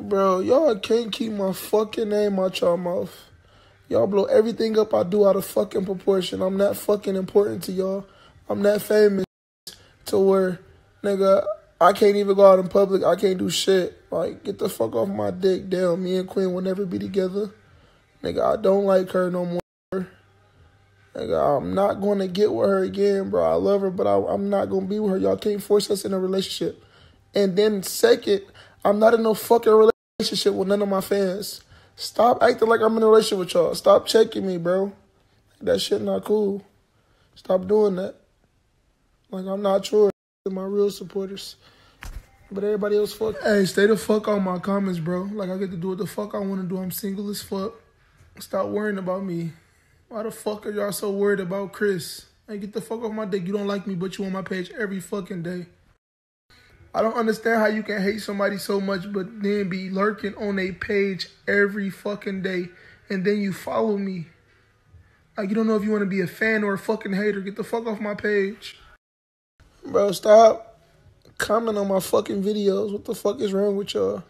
Bro, y'all can't keep my fucking name out y'all mouth. Y'all blow everything up I do out of fucking proportion. I'm not fucking important to y'all. I'm not famous to where, nigga, I can't even go out in public. I can't do shit. Like, get the fuck off my dick. Damn, me and Queen will never be together. Nigga, I don't like her no more. Nigga, I'm not going to get with her again, bro. I love her, but I, I'm not going to be with her. Y'all can't force us in a relationship. And then, second, I'm not in no fucking relationship with none of my fans. Stop acting like I'm in a relationship with y'all. Stop checking me, bro. That shit not cool. Stop doing that. Like I'm not sure my real supporters. But everybody else fuck. Hey, stay the fuck on my comments, bro. Like I get to do what the fuck I want to do. I'm single as fuck. Stop worrying about me. Why the fuck are y'all so worried about Chris? Hey, get the fuck off my dick. You don't like me, but you on my page every fucking day. I don't understand how you can hate somebody so much, but then be lurking on a page every fucking day, and then you follow me. Like you don't know if you want to be a fan or a fucking hater. Get the fuck off my page. Bro, stop comment on my fucking videos. What the fuck is wrong with y'all?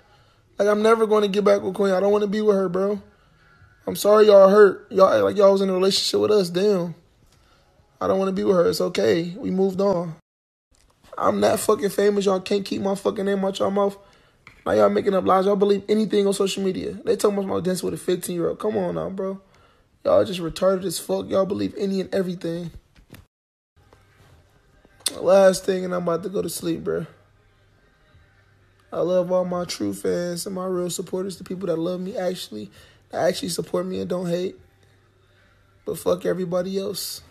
Like I'm never going to get back with Queen. I don't want to be with her, bro. I'm sorry y'all hurt. Y'all like y'all was in a relationship with us. Damn. I don't want to be with her. It's okay. We moved on. I'm that fucking famous. Y'all can't keep my fucking name out y'all mouth. Now y'all making up lies. Y'all believe anything on social media. They talking about dancing with a 15 year old. Come on now, bro. Y'all just retarded as fuck. Y'all believe any and everything. Last thing, and I'm about to go to sleep, bro. I love all my true fans and my real supporters, the people that love me actually, that actually support me and don't hate. But fuck everybody else.